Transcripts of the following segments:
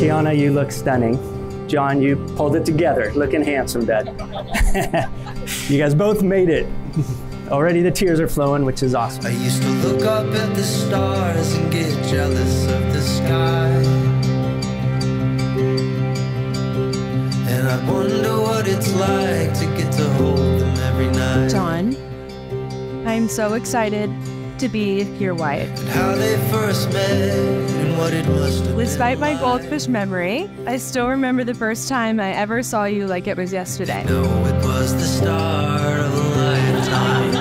Kianna, you look stunning. John, you pulled it together, looking handsome, Dad. you guys both made it. Already the tears are flowing, which is awesome. I used to look up at the stars and get jealous of the sky. What it's like to get to hold them every night. John, I'm so excited to be your wife. And how they first met and what it must have Despite been my goldfish memory, I still remember the first time I ever saw you like it was yesterday. No, it was the start of a lifetime.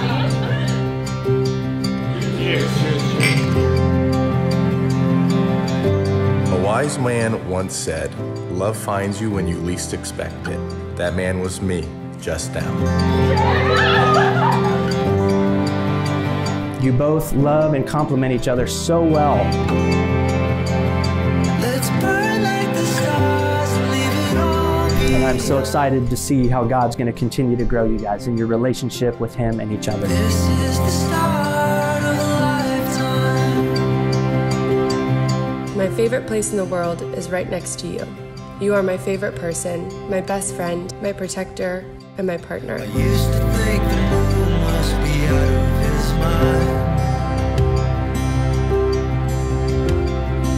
A wise man once said, Love finds you when you least expect it. That man was me, just now. You both love and complement each other so well. Like stars and leave it all behind. And I'm so excited to see how God's going to continue to grow you guys in your relationship with Him and each other. This is the start of a lifetime. My favorite place in the world is right next to you. You are my favorite person, my best friend, my protector, and my partner. I used to think the moon must be out of his mind.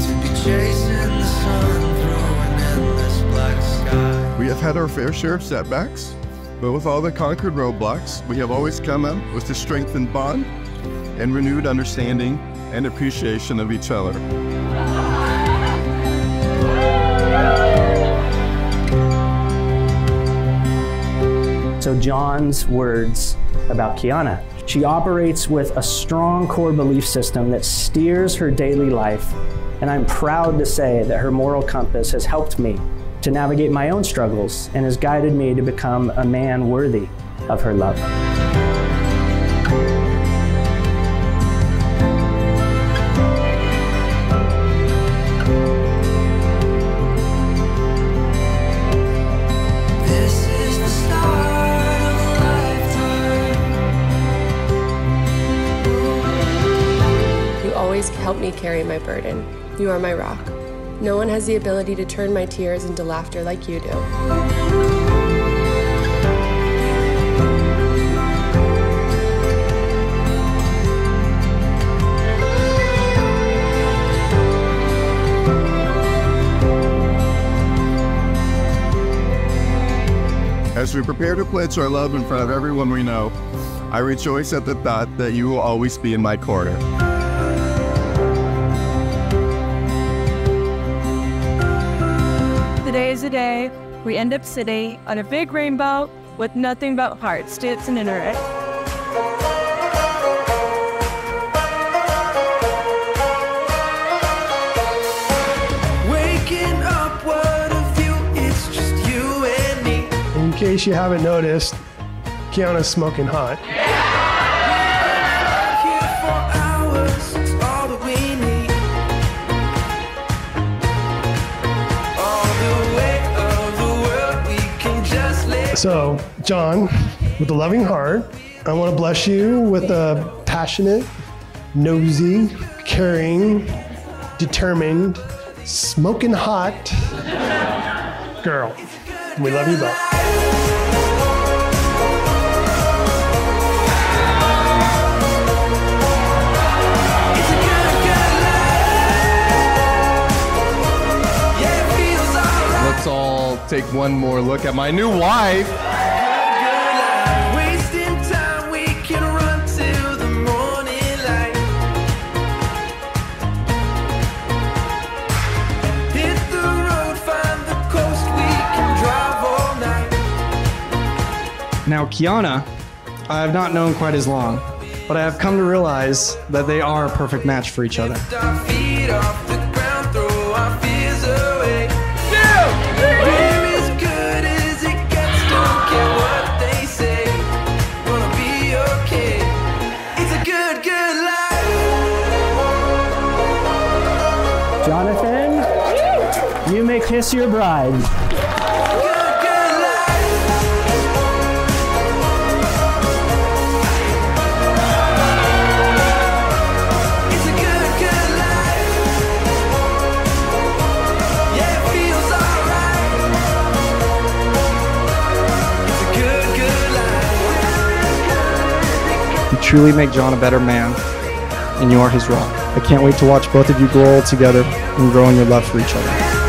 To be chasing the sun through an endless black sky. We have had our fair share of setbacks, but with all the conquered roadblocks, we have always come up with a strengthened bond and renewed understanding and appreciation of each other. So, John's words about Kianna. She operates with a strong core belief system that steers her daily life, and I'm proud to say that her moral compass has helped me to navigate my own struggles and has guided me to become a man worthy of her love. Always help me carry my burden. You are my rock. No one has the ability to turn my tears into laughter like you do. As we prepare to pledge our love in front of everyone we know, I rejoice at the thought that you will always be in my corner. Today is the day we end up sitting on a big rainbow with nothing but hearts dancing in it. Waking up, what a view, it's just you and me. In case you haven't noticed, Kianna's smoking hot. So, John, with a loving heart, I want to bless you with a passionate, nosy, caring, determined, smoking hot girl. We love you both. Take one more look at my new wife. Good life. Wasting time, we can run till the morning light. Hit the road, find the coast, we can drive all night. Now, Kianna, I have not known quite as long, but I have come to realize that they are a perfect match for each other. Jonathan, you may kiss your bride. It's a good, good life. Yeah, it feels alright. It's a good, good life. You truly make John a better man, and you are his rock. I can't wait to watch both of you grow old together and grow in your love for each other.